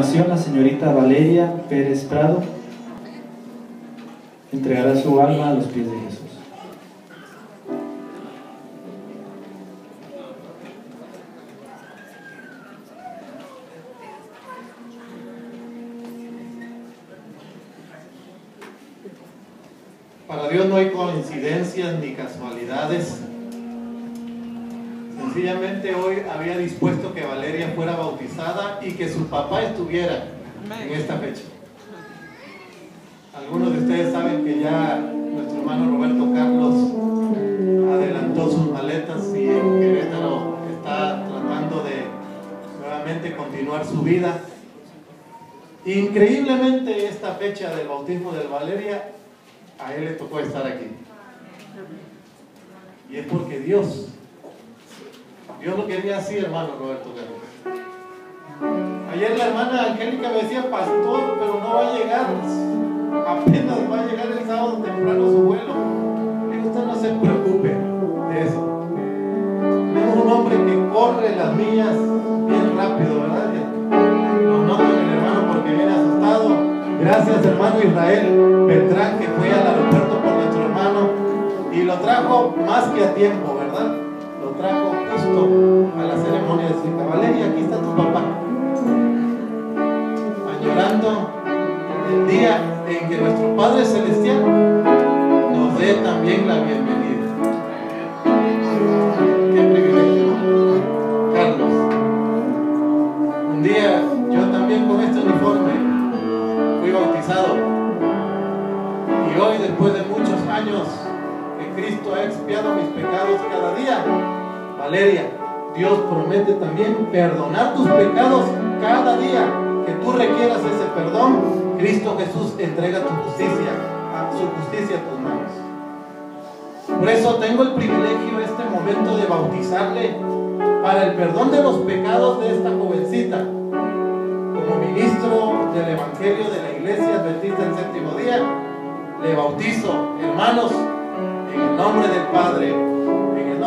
la señorita Valeria Pérez Prado entregará su alma a los pies de Jesús. Para Dios no hay coincidencias ni casualidades. Sencillamente hoy había dispuesto que Valeria fuera bautizada y que su papá estuviera en esta fecha. Algunos de ustedes saben que ya nuestro hermano Roberto Carlos adelantó sus maletas y en Querétaro está tratando de nuevamente continuar su vida. Increíblemente esta fecha del bautismo de Valeria, a él le tocó estar aquí. Y es porque Dios, Dios lo quería así, hermano Roberto. Ayer la hermana Angélica me decía, pastor, pero no va a llegar. Apenas va a llegar el sábado temprano su vuelo. Y usted no se preocupe de eso. Tenemos un hombre que corre las millas bien rápido, ¿verdad? Lo noto en el hermano porque viene asustado. Gracias, hermano Israel Beltrán, que fue al aeropuerto por nuestro hermano y lo trajo más que a tiempo, a la ceremonia de cita. Valeria, aquí está tu papá. Añorando el día en que nuestro Padre Celestial nos dé también la bienvenida. Qué privilegio, Carlos. Un día yo también con este uniforme fui bautizado. Y hoy, después de muchos años que Cristo ha expiado mis pecados cada día, Valeria, Dios promete también perdonar tus pecados cada día que tú requieras ese perdón. Cristo Jesús entrega tu justicia, a su justicia a tus manos. Por eso tengo el privilegio este momento de bautizarle para el perdón de los pecados de esta jovencita como ministro del Evangelio de la Iglesia Adventista del Séptimo Día, le bautizo, hermanos, en el nombre del Padre,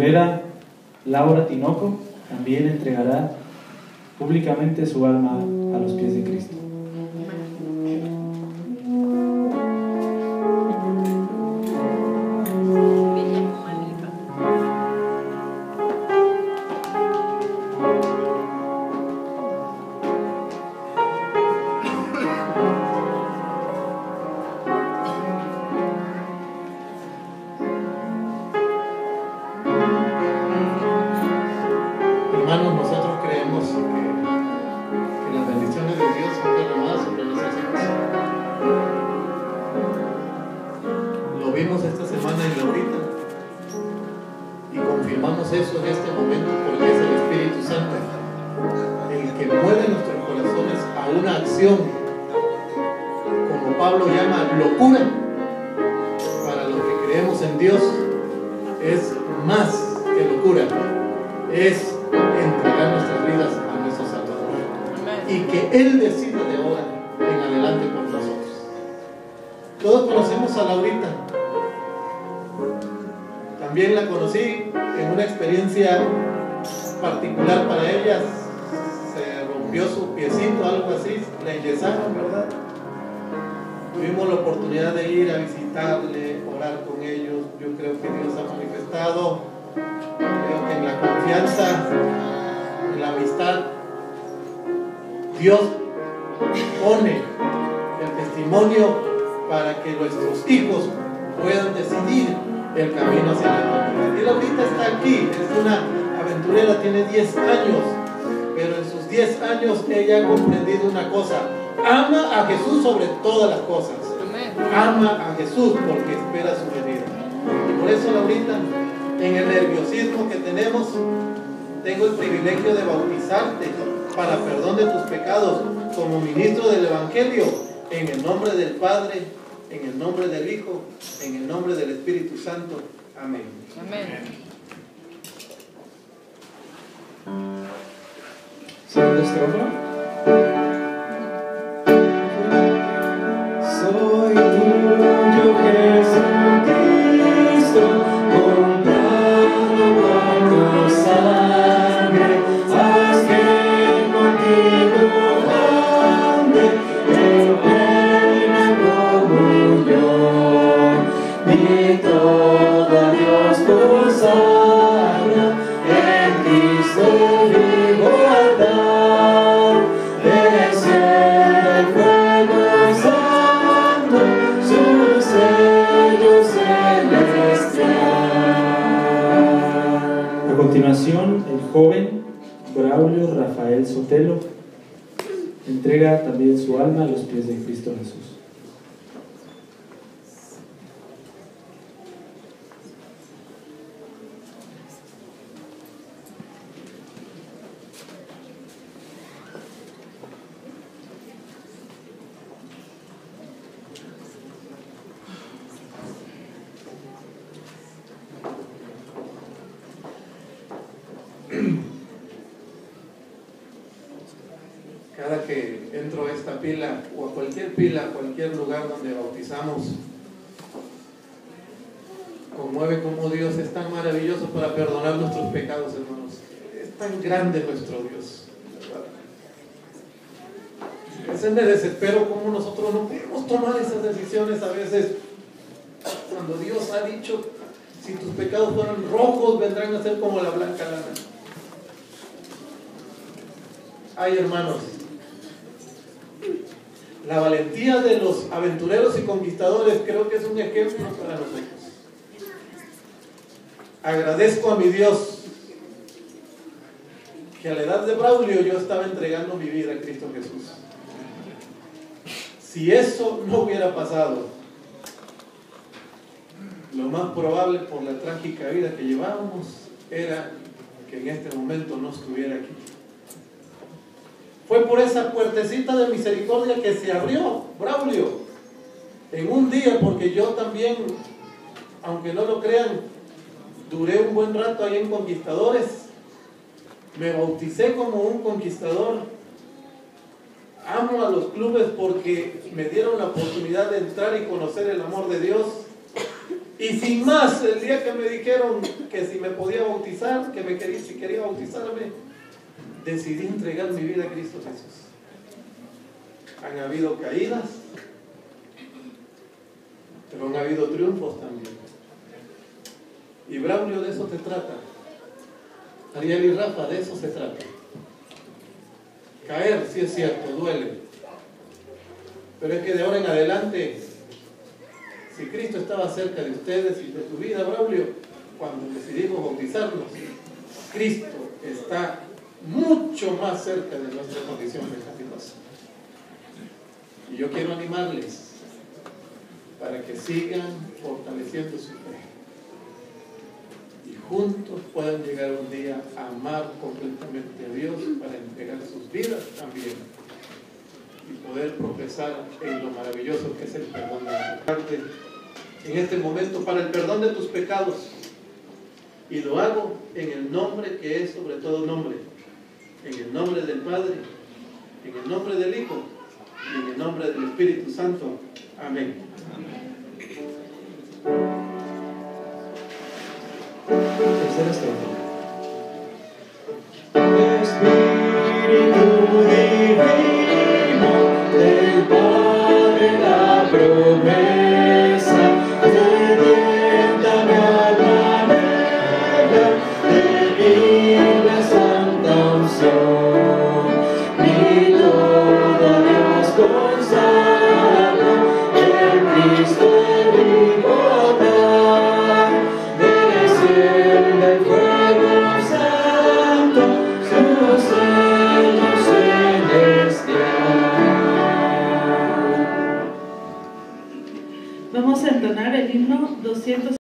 Aventurera Laura Tinoco también entregará públicamente su alma a los pies de Cristo. Confirmamos eso en este momento porque es el Espíritu Santo el que mueve nuestros corazones a una acción, como Pablo llama locura, para los que creemos en Dios, es más que locura, es entregar nuestras vidas a nuestro Salvador y que Él decida de ahora en adelante por nosotros. Todos conocemos a Laurita. También la conocí en una experiencia particular para ella. Se rompió su piecito, algo así, la enyesaron, ¿verdad? Tuvimos la oportunidad de ir a visitarle, orar con ellos. Yo creo que Dios ha manifestado, creo que en la confianza, en la amistad, Dios pone el testimonio para que nuestros hijos puedan decidir el camino hacia la eternidad. Y Laurita está aquí, es una aventurera, tiene 10 años, pero en sus 10 años ella ha comprendido una cosa, ama a Jesús sobre todas las cosas. Ama a Jesús porque espera su venida. Y por eso Laurita, en el nerviosismo que tenemos, tengo el privilegio de bautizarte para perdón de tus pecados como ministro del Evangelio en el nombre del Padre, en el nombre del Hijo, en el nombre del Espíritu Santo. Amén. Amén. Segunda el joven Braulio Rafael Sotelo entrega también su alma a los pies de Cristo Jesús. Cada entro a esta pila o a cualquier pila, a cualquier lugar donde bautizamos, conmueve como Dios es tan maravilloso para perdonar nuestros pecados, hermanos. Es tan grande nuestro Dios. A veces me desespero como nosotros no podemos tomar esas decisiones a veces cuando Dios ha dicho si tus pecados fueran rojos vendrán a ser como la blanca lana. Ay hermanos, la valentía de los aventureros y conquistadores creo que es un ejemplo para nosotros. Agradezco a mi Dios que a la edad de Braulio yo estaba entregando mi vida a Cristo Jesús. Si eso no hubiera pasado, lo más probable por la trágica vida que llevábamos era que en este momento no estuviera aquí. Fue por esa puertecita de misericordia que se abrió Braulio en un día, porque yo también, aunque no lo crean, duré un buen rato ahí en Conquistadores. Me bauticé como un conquistador. Amo a los clubes porque me dieron la oportunidad de entrar y conocer el amor de Dios. Y sin más, el día que me dijeron que si me podía bautizar, que me quería, si quería bautizarme, decidí entregar mi vida a Cristo Jesús. Han habido caídas, pero han habido triunfos también. Y Braulio de eso te trata. Ariel y Rafa, de eso se trata. Caer, sí es cierto, duele. Pero es que de ahora en adelante, si Cristo estaba cerca de ustedes y de tu vida, Braulio, cuando decidimos bautizarnos, Cristo está mucho más cerca de nuestra condición pecaminosa. Y yo quiero animarles para que sigan fortaleciendo su fe. Y juntos puedan llegar un día a amar completamente a Dios para entregar sus vidas también y poder progresar en lo maravilloso que es el perdón de la parte. En este momento para el perdón de tus pecados. Y lo hago en el nombre que es sobre todo nombre en el nombre del Padre en el nombre del Hijo y en el nombre del Espíritu Santo amén Tercera. Espíritu divino